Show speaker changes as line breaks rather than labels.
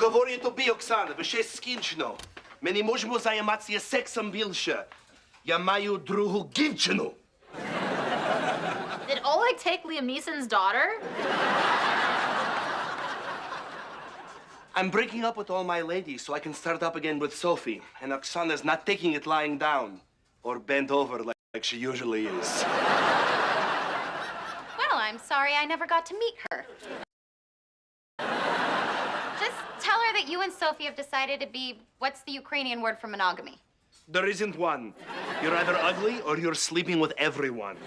говорю тобі, Оксана, ви ще скінчено. Ми не можемо займатися сексом більше. Я маю другу дівчину.
Did Oleg take Liam Neeson's daughter?
I'm breaking up with all my ladies so I can start up again with Sophie. And Oksana's not taking it lying down or bent over like, like she usually is.
Well, I'm sorry I never got to meet her. That you and Sophie have decided to be what's the Ukrainian word for monogamy?
There isn't one. You're either ugly or you're sleeping with everyone.